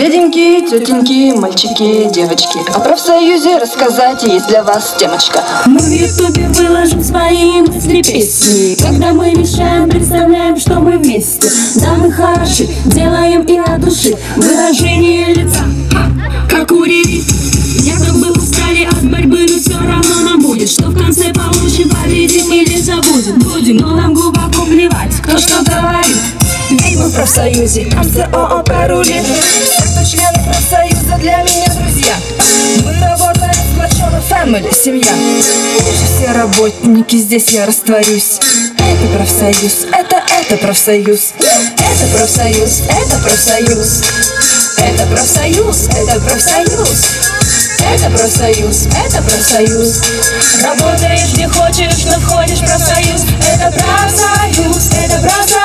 Дяденьки, тетеньки, мальчики, девочки О профсоюзе рассказать есть для вас темочка Мы в ютубе выложим свои мысли, песни Когда мы мешаем, представляем, что мы вместе Да, мы хороши, делаем и от души Выражение лица, как у ревит Якобы устали от борьбы, но все равно нам будет Что в конце получим, победим или забудем Будем, но нам глубоко плевать, кто что говорит Ведь мы в профсоюзе, МЦООП рулит для меня друзья. Мы работаем сплоченно, family, семья. Все работники, здесь я растворюсь. Это профсоюз, это, это профсоюз. Это профсоюз, это профсоюз. Это профсоюз, это профсоюз. Это профсоюз, это профсоюз. Работаешь где хочешь, но входишь в профсоюз. Это профсоюз, это профсоюз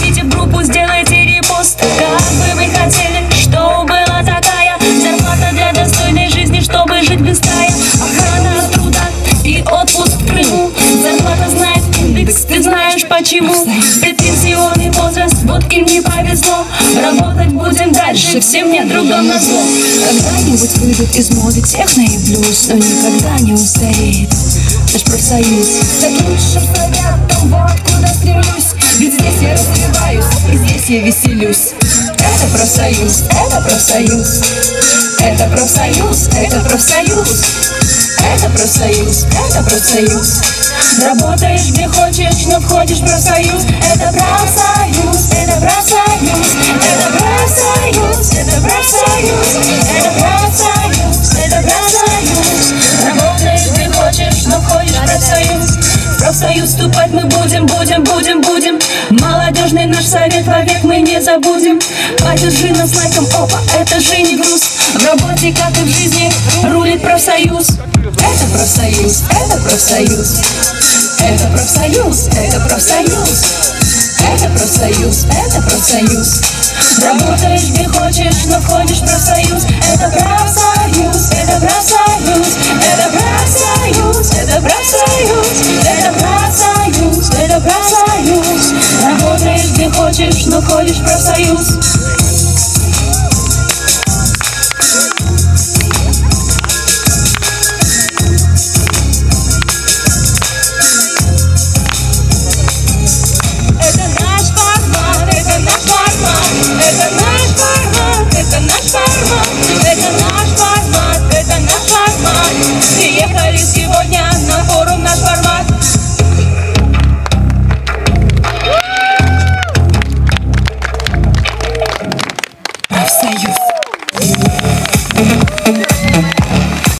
Заходите в группу, сделайте репост. Как бы вы хотели, чтобы была такая Зарплата для достойной жизни, чтобы жить без стая Охрана от труда и отпуск в Крыму. Зарплата знает индекс, ты знаешь почему? Предпенсионный возраст, вот им не повезло. Работать будем дальше, всем нет другом на зло Когда-нибудь выйдут из моды техно и блюз Но никогда не устареет наш профсоюз. Таким шеф-советом, вот куда стремлюсь Ведь здесь я развиваюсь, и здесь я веселюсь. Это профсоюз, это профсоюз. Это профсоюз, это профсоюз. Это профсоюз, это профсоюз. Работаешь где хочешь, но входишь в профсоюз. Это профсоюз, будем, будем, будем, будем. Молодежный наш совет вовек мы не забудем. Поддержи нас лайком, опа, это же не груз. В работе, как и в жизни, рулит профсоюз. Это профсоюз, это профсоюз. Это профсоюз, это профсоюз. Это профсоюз, это профсоюз. Работаешь где хочешь, но входишь в профсоюз хочешь, но входишь в профсоюз Yeah.